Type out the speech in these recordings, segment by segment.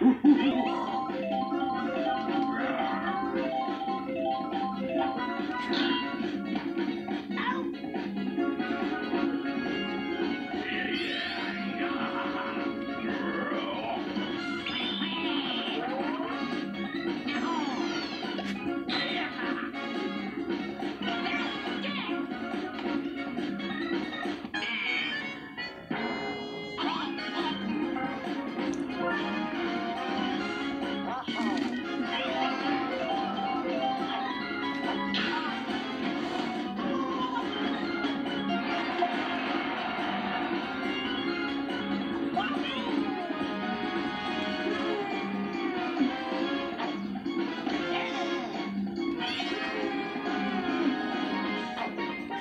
Ha ha ha!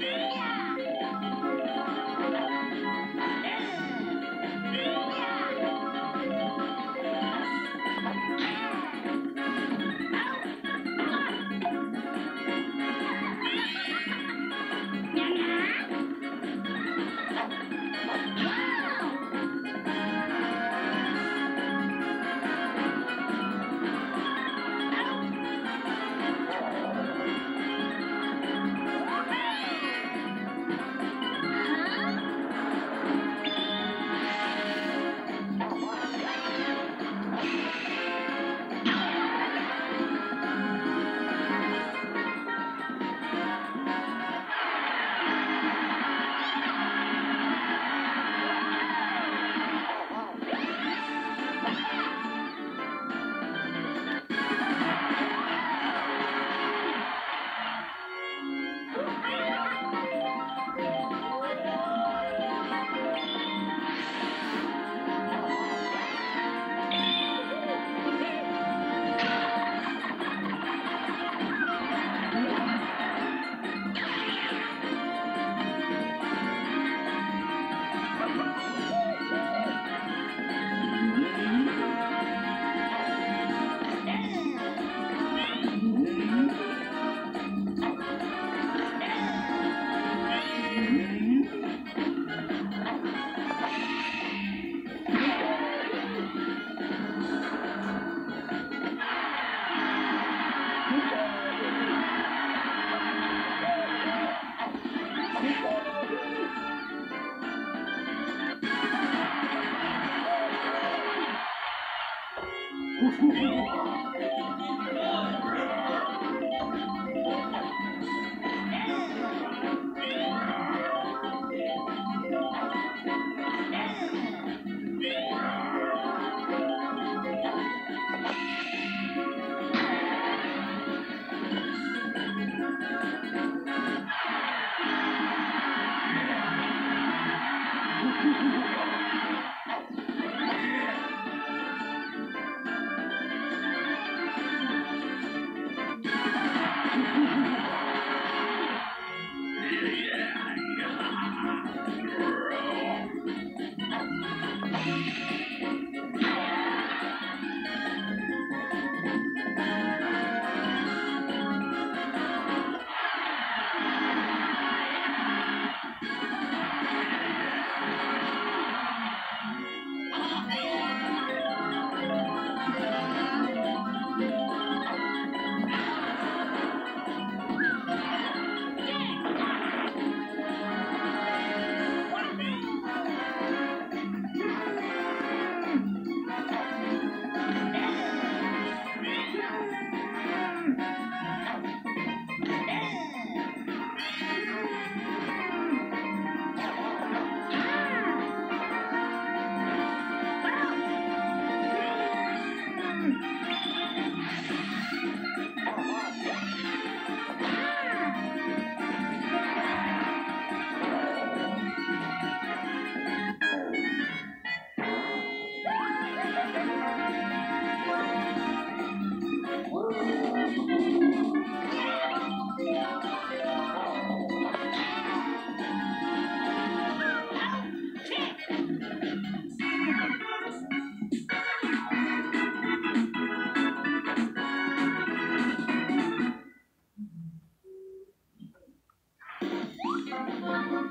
Yeah.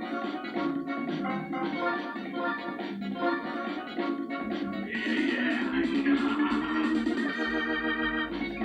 Yeah, yeah.